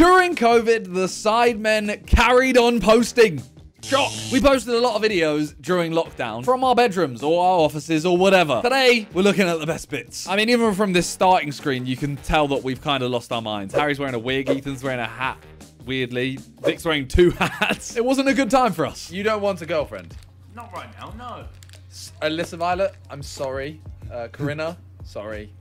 During COVID, the Sidemen carried on posting. Shock! We posted a lot of videos during lockdown from our bedrooms or our offices or whatever. Today, we're looking at the best bits. I mean, even from this starting screen, you can tell that we've kind of lost our minds. Harry's wearing a wig, Ethan's wearing a hat, weirdly. Vik's wearing two hats. It wasn't a good time for us. You don't want a girlfriend. Not right now, no. Alyssa Violet, I'm sorry. Uh, Corinna, sorry.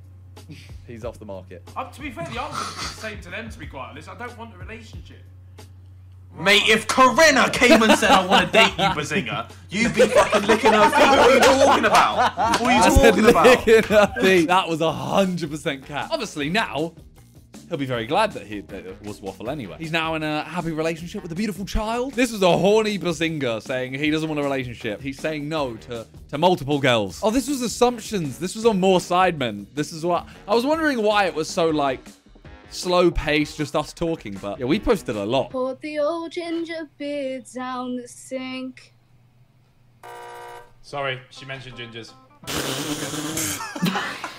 He's off the market. Uh, to be fair, the answer is the same to them, to be quite honest. I don't want a relationship. Mate, if Corinna came and said I want to date you, Behzinga, you'd be fucking licking her feet. What are you talking about? What are you I said talking about? licking her feet. That was a hundred percent cat. Obviously now. He'll be very glad that he that it was waffle anyway. He's now in a happy relationship with a beautiful child. This was a horny Behzinga saying he doesn't want a relationship. He's saying no to, to multiple girls. Oh, this was assumptions. This was on more sidemen. This is what I was wondering why it was so like slow paced, just us talking. But yeah, we posted a lot. Poured the old ginger beer down the sink. Sorry, she mentioned gingers.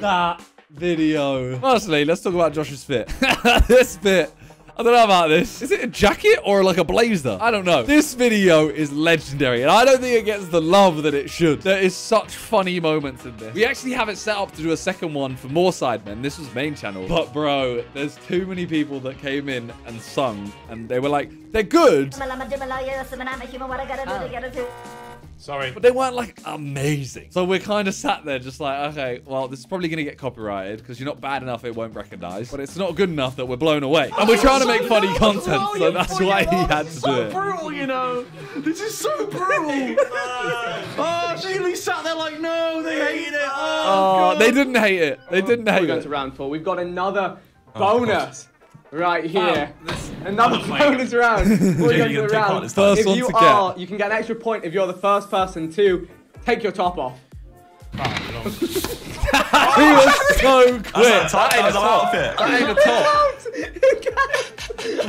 that video. Honestly, let's talk about Josh's fit. this fit. I don't know about this. Is it a jacket or like a blazer? I don't know. This video is legendary, and I don't think it gets the love that it should. There is such funny moments in this. We actually have it set up to do a second one for more Sidemen. This was main channel. But bro, there's too many people that came in and sung, and they were like, they're good, Sorry. but they weren't like amazing. So we're kind of sat there just like, okay, well, this is probably going to get copyrighted because you're not bad enough it won't recognize, but it's not good enough that we're blown away. And we're trying to make funny content, so that's why he had to do it. brutal, you know. This is so brutal. oh, Sheely sat there like, no, they hated it. Ah, oh, Oh, they didn't hate it. They oh, didn't hate it. We're going to round four. We've got another oh, bonus right here. Another bonus round. Before we oh go to the gonna take part round. First if one you to get. are, you can get an extra point if you're the first person to take your top off. He was so quick. That's not tight, that's an outfit. That ain't a top.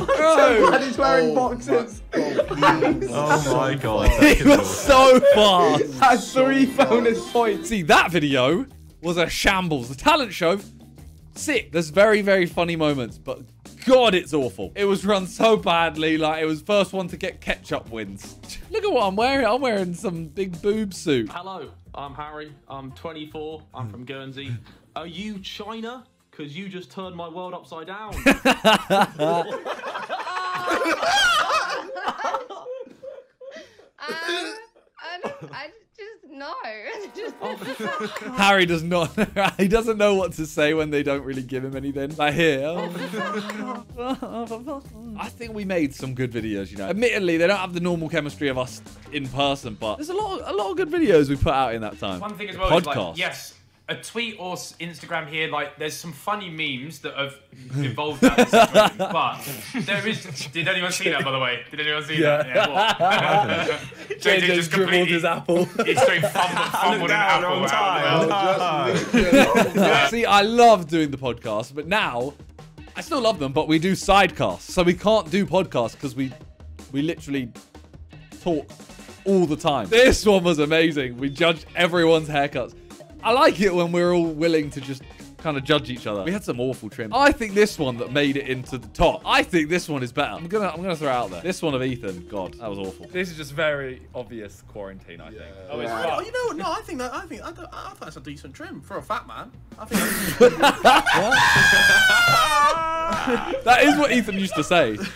Bro, And he's wearing boxes. Oh my oh god. he was so fast. That's three bonus points. See, that video was a shambles. The talent show, sick. There's very, very funny moments, but God, it's awful. It was run so badly. Like, it was first one to get ketchup wins. Look at what I'm wearing. I'm wearing some big boob suit. Hello, I'm Harry. I'm 24. I'm from Guernsey. Are you China? Because you just turned my world upside down. Um, I, don't- I just no. Oh. Harry does not. he doesn't know what to say when they don't really give him anything. Like here. I think we made some good videos. You know, admittedly, they don't have the normal chemistry of us in person, but there's a lot, of, a lot of good videos we put out in that time. One thing as well is Podcast. like, yes, a tweet or Instagram here, like, there's some funny memes that have evolved out of this situation, but there is. Did anyone see that, by the way? Did anyone see that? Yeah. what? JJ just completely. His apple. He straight fumbled, fumbled an down, apple out of time. mouth. See, I love doing the podcast, but now I still love them, but we do sidecasts, so we can't do podcasts because we we literally talk all the time. This one was amazing. We judged everyone's haircuts. I like it when we're all willing to just kind of judge each other. We had some awful trim. I think this one that made it into the top. I think this one is better. I'm gonna I'm gonna throw it out there. This one of Ethan. God, that was awful. This is just very obvious quarantine, I think. Oh, it's Oh, you know what? No, I think that I think I, don't, I think that's a decent trim for a fat man. I think that's That is what Ethan used to say.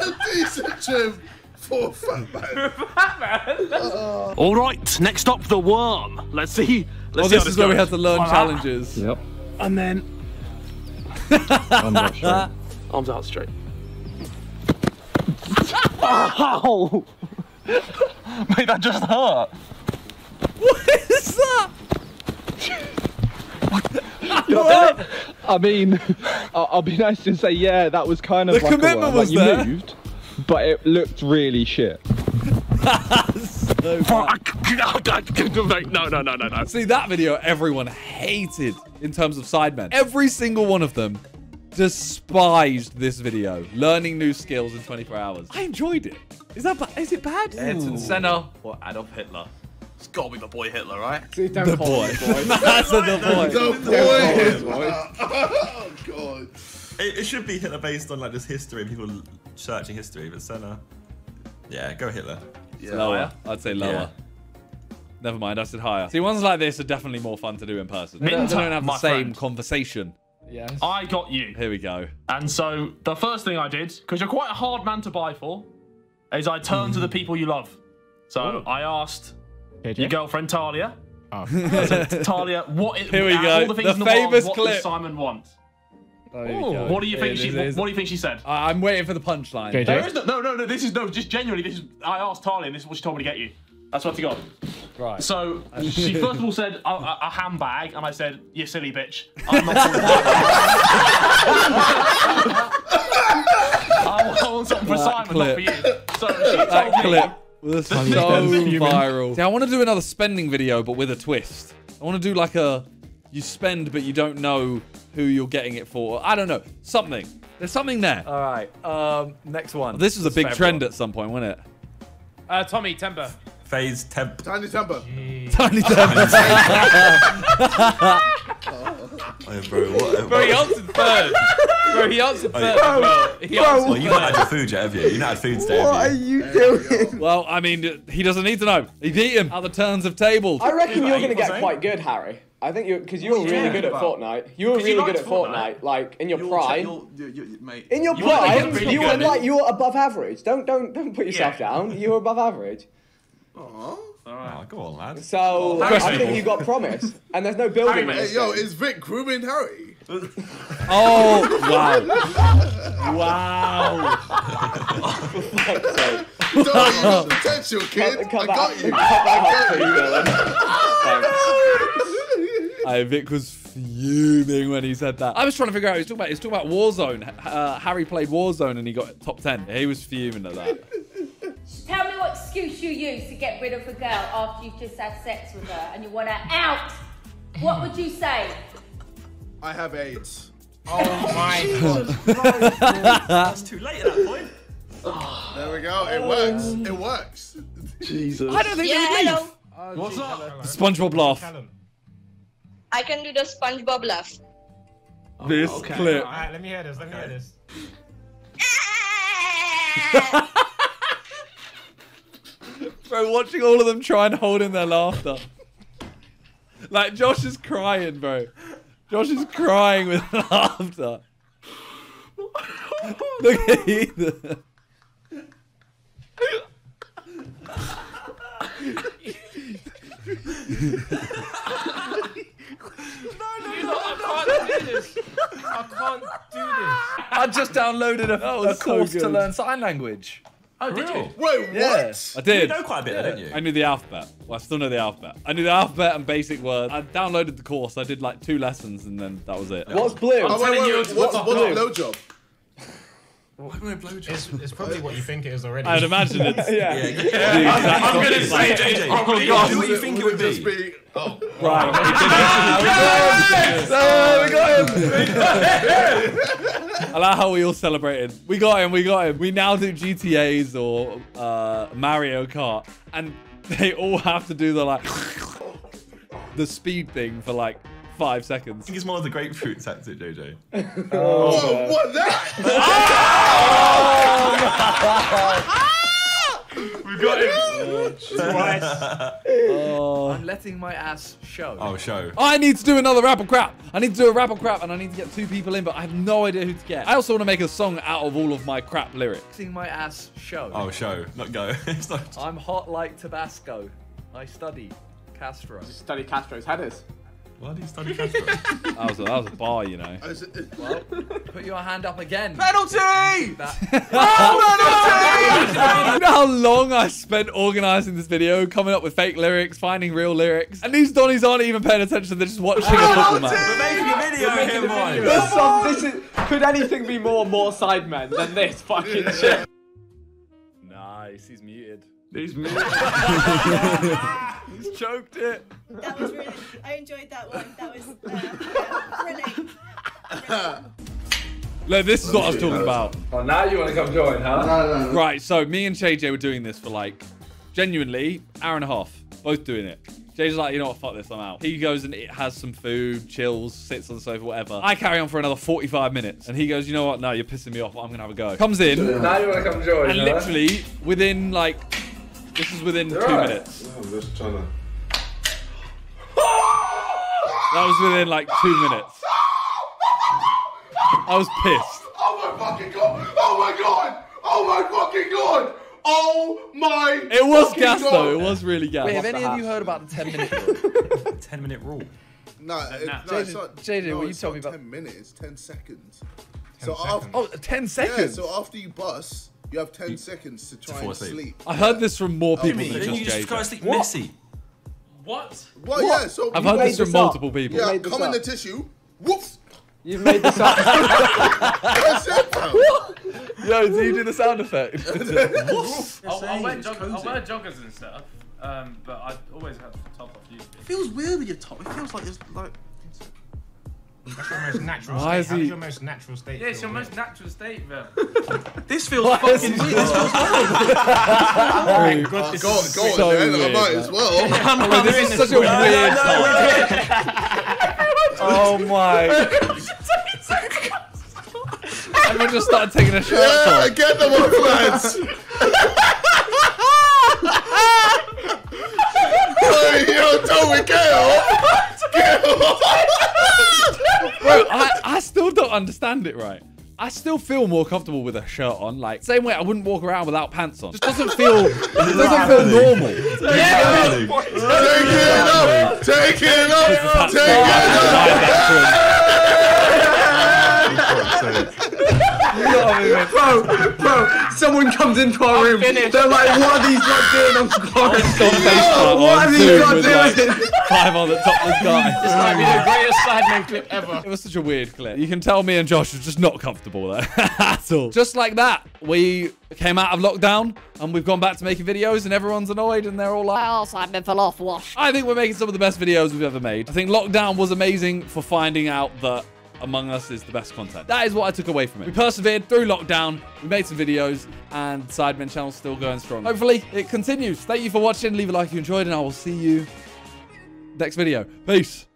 A decent trim for a fat man. fat man. Uh, all right, next up, the worm. Let's see. Let's Oh, see this is where we have to learn challenges. Yep. And then I'm not arms out straight. Ow! Mate, that just hurt. What is that? I mean, I'll, I'll be nice and say, yeah, that was kind of The like a commitment worm. was like, there. You moved, but it looked really shit. So bad. No, no, no, no, no. See, that video everyone hated in terms of Sidemen. Every single one of them despised this video. Learning new skills in 24 hours. I enjoyed it. Is that ba- is it bad? Ayrton Senna or Adolf Hitler? It's gotta be the boy Hitler, right? See, don't The call boy. me boy. That's a the boy. The boy. this, boy. oh god. It, it should be Hitler based on like just history, people searching history, but Senna. Yeah, go Hitler. Lower. I'd say lower. Yeah. Never mind, I said higher. See, ones like this are definitely more fun to do in person. They don't, don't have the same friend. conversation. Yes. I got you. Here we go. And so the first thing I did, because you're quite a hard man to buy for, is I turned to the mm. people you love. So I asked your girlfriend Talia. I said, Talia, what is Here we go. All the things The in the world, famous what clip. does Simon want? Oh, there you go. What do you think it she? is, What, what do you think she said? I- I'm waiting for the punchline. There is no, no, no, no. This is no, just genuinely. This is. I asked Talia, and this is what she told me to get you. That's what to got. Right. So she first of all said a, a, a handbag, and I said, "You silly bitch." I'm not. I want something for That Simon, clip. not for you. So she That told me. clip was so viral. See, I want to do another spending video, but with a twist. I want to do like a you spend, but you don't know who you're getting it for. I don't know. Something. There's something there. All right. Um, next one. This was a big Favorite trend one. at some point, wasn't it? Uh, Tommy Temper. Phase temp. Tiny temper. Tiny temper. Oh, bro, what? Bro, he answered third. Bro, he answered Oh, third. yeah. Bro, he Oh, answered you've not had your food yet, have you? You've not had food today, What are have you? you doing? Well, I mean, he doesn't need to know. He beat him at the turns of tables. I reckon you're going to get quite good, Harry. I think you because you were What are you really talking good at about? Fortnite. You were he really good at Fortnite. Fortnite. Like in your You'll prime. you'll- you- you- you- mate. in your You wanna prime, pretty you were like you were above average. Don't don't don't put yourself Yeah. down. You were above average. Oh, go on, lad. So Harry I think mate. you got promise, and there's no building. Harry in mate. this Hey, yo, game. is Vik grooming Harry? Oh, wow. wow. Dog, you got potential, kid. Cut, cut I got out- you. I got you. Thanks. Hey, Vik was fuming when he said that. I was trying to figure out. He was talking about. He was talking about Warzone. Uh, Harry played Warzone and he got top ten. He was fuming at that. Tell me what excuse you use to get rid of a girl after you've just had sex with her and you want her out. What would you say? I have AIDS. Oh my god. That's too late at that point. There we go. It works. It works. Jesus. I don't think Yeah, he leave. hello. What's up? SpongeBob laugh. I can do the SpongeBob laugh. This okay. clip. Alright, let me hear this. Let me hear this. Bro, watching all of them try and hold in their laughter. Like Josh is crying, bro. Josh is crying with laughter. Look at Ethan. I can't do this. I can't do this. I just downloaded a, a was so course to learn sign language. Oh, did you? Wait, Yeah. what? I did. You know quite a bit, though, don't you? I knew the alphabet. Well, I still know the alphabet. I knew the alphabet and basic words. I downloaded the course. I did like two lessons and then that was it. What's blue? Oh, wait, wait, you, wait. it's What's, what's what's a blue? blowjob? It's, it's probably what you think it is already. I'd imagine it's yeah. Yeah, the exact I'm gonna opposite. say JJ, it. Oh do god. what you think it would just be. be. Oh. Right. Oh, we got him. I like how we all celebrated. We got him, we got him. We now do GTAs or uh, Mario Kart, and they all have to do the like the speed thing for like five seconds. I think it's more of the grapefruit tactic, JJ. Whoa, oh, oh, what that? We got him. Twice. Oh. I'm letting my ass show. Oh, show. I need to do another rap or crap. I need to do a rap or crap, and I need to get two people in, but I have no idea who to get. I also want to make a song out of all of my crap lyrics. Letting my ass show. Oh, show. Not go. it's not. I'm hot like Tabasco. I study Castro. You study Castro's headers. Why do you study Castro? That was a, that was a bar, you know. Oh, I said- Well, put your hand up again. Penalty! That, oh, you know how long I spent organizing this video, coming up with fake lyrics, finding real lyrics, and these Donnies aren't even paying attention. They're just watching a football match. We're making a video here, boy. There's some, this is, could anything be more more sidemen than this fucking shit? Nice, he's muted. These He's choked it. that was really. I enjoyed that one. That was uh, yeah, brilliant. Look, this is what I was talking about. oh, now you want to come join, huh? No, no, no. Right, so me and JJ were doing this for like genuinely hour and a half, both doing it. Jay's like, you know what, fuck this, I'm out. He goes and it has some food, chills, sits on the sofa, whatever. I carry on for another 45 minutes. And he goes, you know what, no, you're pissing me off. I'm going to have a go. Comes in. Now you want to come join, And huh? literally, within like, this is within two Right. minutes. I'm just trying to. That was within like two minutes. I was pissed. Oh my fucking god! Oh my god! Oh my fucking god! Oh my! It was fucking gas god. though. It was really gas. Wait, have any of you heard about the 10 minute rule? 10 minute rule. No, uh, it, nah. no, it's JJ, not. JJ, no, what you it's told me not about- 10 minutes, 10 seconds. so seconds. after, Oh, 10 yeah, seconds. so after you bust, you have 10 seconds to try fall and asleep. sleep. I heard this from more people me. than Then just you just go to JJ. sleep messy. What? Well, yeah, so I've heard this from this up. multiple people. yeah, made this come in the tissue. Whoops! You've made this up. That's it. Yo, do you do the sound effect? I'll, I'll, wear jog- I'll wear joggers and stuff, um, but I always have the top off usually. It feels weird with your top. It feels like it's like. That's your most natural Why state. is he- your most natural state Yeah, it's your most natural state, Bill. This feels fucking weird. This feels Very Uh, this go, is go so then, I weird, might man. as well. I mean, this is such a weird time. oh my. Everyone just started taking a shirt Yeah, off. get them off, lads! hey, yo, Tommy, get off! Get off! Bro, I, I still don't understand it right. I still feel more comfortable with a shirt on. Like, same way I wouldn't walk around without pants on. Just doesn't feel, it doesn't feel normal. Yeah. Take it up! Take it up! Take it up! bro, bro, someone comes into our room. They're like, what are these lot doing on quarantine? What are these lot doing? Five on the topless guy. This might be the greatest Sidemen clip ever. It was such a weird clip. You can tell me and Josh was just not comfortable there at all. Just like that, we came out of lockdown and we've gone back to making videos and everyone's annoyed and they're all like, oh, Simon fell off, wash. I think we're making some of the best videos we've ever made. I think lockdown was amazing for finding out that Among Us is the best content. That is what I took away from it. We persevered through lockdown, we made some videos, and Sidemen channel's still going strong. Hopefully, it continues. Thank you for watching. Leave a like if you enjoyed, and I will see you next video. Peace.